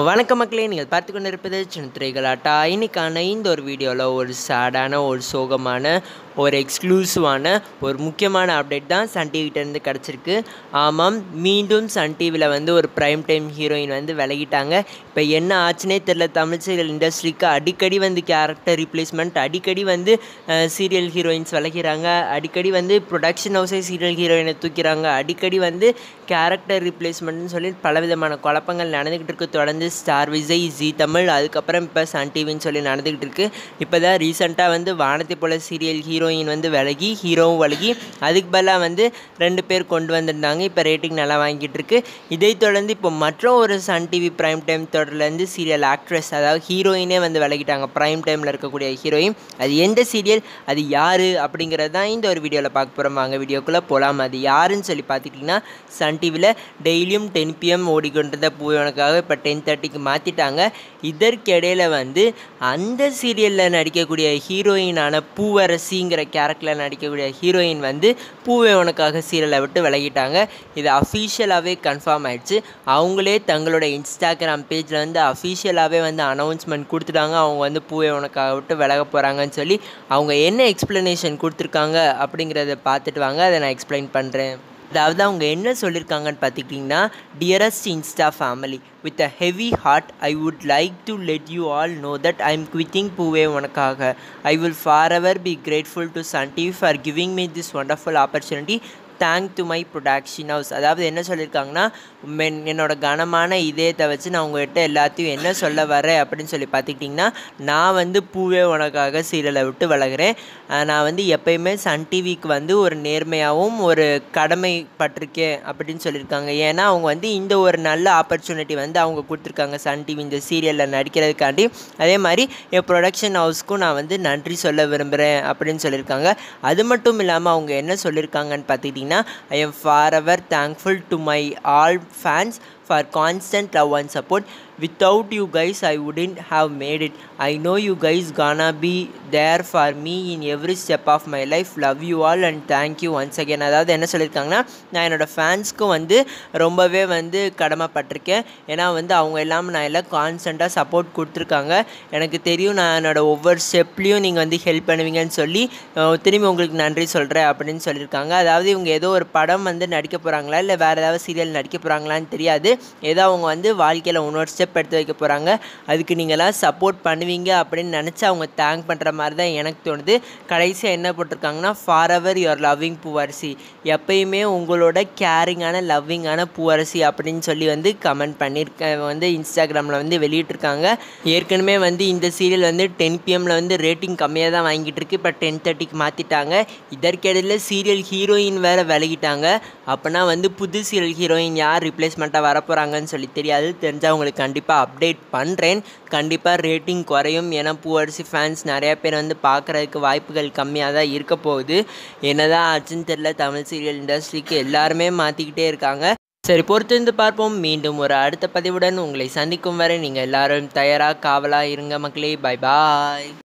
வணக்க மக்களே நீங்கள் பார்த்து கொண்டிருப்பது சின்னத்திரை கலாட்டா இன்னைக்கான இந்த ஒரு வீடியோவில் ஒரு சேடான ஒரு சோகமான ஒரு எக்ஸ்க்ளூசிவான ஒரு முக்கியமான அப்டேட் தான் சன் டிவிகிட்டேருந்து கிடச்சிருக்கு. ஆமாம் மீண்டும் சன் டிவியில் வந்து ஒரு ப்ரைம் டைம் ஹீரோயின் வந்து விலகிட்டாங்க. இப்போ என்ன ஆச்சுனே தெரில தமிழ் சீரியல் இண்டஸ்ட்ரிக்கு அடிக்கடி வந்து கேரக்டர் ரீப்ளேஸ்மெண்ட் அடிக்கடி வந்து சீரியல் ஹீரோயின்ஸ் விலகிறாங்க. அடிக்கடி வந்து ப்ரொடக்ஷன் ஹவுஸே சீரியல் ஹீரோயினை தூக்கிறாங்க. அடிக்கடி வந்து கேரக்டர் ரீப்ளேஸ்மெண்ட்னு சொல்லி பலவிதமான குழப்பங்கள் நடந்துக்கிட்டு இருக்கு. தொடர்ந்து ஸ்டார் விஜய் ஜி தமிழ் அதுக்கப்புறம் இப்போ சன் டிவின்னு சொல்லி நடந்துக்கிட்டு இருக்கு. இப்போ தான் ரீசெண்டாக வந்து வானத்தை போல சீரியல் ஹீரோ ஹீரோயின் வந்து விலகி ஹீரோவும் விலகி அதுக்கு பதிலாக வந்து ரெண்டு பேர் கொண்டு வந்திருந்தாங்க. இப்போ ரேட்டிங் நல்லா வாங்கிட்டு இருக்கு. இதை தொடர்ந்து இப்போ மற்ற ஒரு சன் டிவி ப்ரைம் டைம் தொடர்லேருந்து சீரியல் ஆக்ட்ரஸ் அதாவது ஹீரோயினே வந்து விலகிட்டாங்க. ப்ரைம் டைமில் இருக்கக்கூடிய ஹீரோயின் அது எந்த சீரியல் அது யார்? அப்படிங்கிறது தான் இந்த ஒரு வீடியோவில் பார்க்க போகிறோம் வாங்க வீடியோக்குள்ளே போகலாம் அது யாருன்னு சொல்லி பார்த்துட்டிங்கன்னா சன் டிவியில் டெய்லியும் டென் பிஎம் ஓடிக்கொண்டிருந்த பூவனுக்காக இப்போ டென் தேர்ட்டிக்கு மாற்றிட்டாங்க இதற்கிடையில் வந்து அந்த சீரியலில் நடிக்கக்கூடிய ஹீரோயினான பூவரசிங்கிற கேரக்டரில் நடிக்கக்கூடிய ஹீரோயின் வந்து பூவே உனக்காக சீரியலை விட்டு விலகிட்டாங்க. இது அஃபீஷியலாகவே கன்ஃபார்ம் ஆயிடுச்சு. அவங்களே தங்களோட இன்ஸ்டாகிராம் பேஜில் வந்து அஃபீஷியலாகவே வந்து அனௌன்ஸ்மெண்ட் கொடுத்துட்டாங்க. அவங்க வந்து பூவே உனக்காக விட்டு விலக போகிறாங்கன்னு சொல்லி அவங்க என்ன எக்ஸ்ப்ளனேஷன் கொடுத்துருக்காங்க அப்படிங்கிறத பார்த்துட்டு வாங்க. அதை நான் எக்ஸ்பிளைன் பண்ணுறேன் அதாவது அவங்க என்ன சொல்லியிருக்காங்கன்னு பார்த்துக்கிட்டிங்கன்னா dearest insta family with a heavy heart I would like to let you all know that I am quitting Poove Unakkaga. I will forever be grateful to Sun TV for giving me this wonderful opportunity thank to my production house அதாவது என்ன சொல்லியிருக்காங்கன்னா மென் என்னோட கனமான இதயத்தை வச்சு நான் உங்கள்கிட்ட எல்லாத்தையும் என்ன சொல்ல வரேன்? அப்படின்னு சொல்லி பார்த்துக்கிட்டிங்கன்னா நான் வந்து பூவே உனக்காக சீரியலை விட்டு வளர்கிறேன் நான் வந்து எப்பயுமே சன் டிவிக்கு வந்து ஒரு நேர்மையாகவும் ஒரு கடமைப்பட்டிருக்கேன் அப்படின்னு சொல்லியிருக்காங்க ஏன்னா அவங்க வந்து இந்த ஒரு நல்ல ஆப்பர்ச்சுனிட்டி வந்து அவங்க கொடுத்துருக்காங்க சன் டிவி இந்த சீரியலில் நடிக்கிறதுக்காண்டி. அதே மாதிரி என் ப்ரொடக்ஷன் ஹவுஸ்க்கும் நான் வந்து நன்றி சொல்ல விரும்புகிறேன் அப்படின்னு சொல்லியிருக்காங்க அது மட்டும் இல்லாமல் அவங்க என்ன சொல்லியிருக்காங்கன்னு பார்த்துக்கிட்டிங்கன்னா I am forever thankful to my all fans for constant love and support. Without you guys I wouldn't have made it I know you guys gonna be there for me in every step of my life love you all and thank you once again அதாவது என்ன சொல்லியிருக்காங்கன்னா நான் என்னோடய ஃபேன்ஸ்க்கும் வந்து ரொம்பவே வந்து கடமைப்பட்டிருக்கேன். ஏன்னா வந்து அவங்க எல்லாமே நான் எல்லாம் கான்ஸ்டண்ட்டாக சப்போர்ட் கொடுத்துருக்காங்க. எனக்கு தெரியும் நான் என்னோடய ஒவ்வொரு ஸ்டெப்லேயும் நீங்கள் வந்து ஹெல்ப் பண்ணுவீங்கன்னு சொல்லி திரும்பி உங்களுக்கு நன்றி சொல்கிறேன் அப்படின்னு சொல்லியிருக்காங்க. அதாவது இவங்க ஏதோ ஒரு படம் வந்து நடிக்க போகிறாங்களா இல்லை வேறு ஏதாவது சீரியல் நடிக்க போகிறாங்களான்னு தெரியாது. ஏதோ அவங்க வந்து வாழ்க்கையில் இன்னொரு ஸ்டெப் எடுத்து வைக்க போகிறாங்க அதுக்கு நீங்களாம் சப்போர்ட் பண்ணுவீங்க அப்படின்னு நினச்சி அவங்க தேங்க் பண்ணுற மாதிரி தான் எனக்கு தோணுது. கடைசியாக என்ன போட்டிருக்காங்கன்னா for ever your loving Poovarasi எப்பயுமே உங்களோட கேரிங்கான லவ்விங்கான பூவரசி அப்படின்னு சொல்லி வந்து கமெண்ட் பண்ணியிருக்க வந்து இன்ஸ்டாகிராமில் வந்து வெளியிட்டிருக்காங்க. ஏற்கனவே வந்து இந்த சீரியல் வந்து டென் பிஎம்மில் வந்து ரேட்டிங் கம்மியாக தான் வாங்கிட்டு இருக்கு. இப்போ டென் தேர்ட்டிக்கு மாற்றிட்டாங்க இதற்கிடையில் சீரியல் ஹீரோயின் வேறு விலகிட்டாங்க. அப்போனா வந்து புது சீரியல் ஹீரோயின் யார் ரிப்ளேஸ்மெண்ட்டாக வரப்போகிறாங்கன்னு சொல்லி தெரியாது. தெரிஞ்சால் உங்களுக்கு கண்டிப்பாக அப்டேட் பண்ணுறேன் கண்டிப்பாக ரேட்டிங் குறையும் ஏன்னா பூவரசி ஃபேன்ஸ் நிறையா பேர் வந்து பார்க்குறதுக்கு வாய்ப்புகள் கம்மியாக தான் இருக்க போகுது. என்னதான் ஆச்சுன்னு தெரில தமிழ் சீரியல் இண்டஸ்ட்ரிக்கு எல்லாருமே மாற்றிக்கிட்டே இருக்காங்க. சரி பொறுத்திருந்து பார்ப்போம். மீண்டும் ஒரு அடுத்த பதிவுடன் உங்களை சந்திக்கும் வரை நீங்கள் எல்லாரும் தயாராக காவலாக இருங்க மக்களே. Bye bye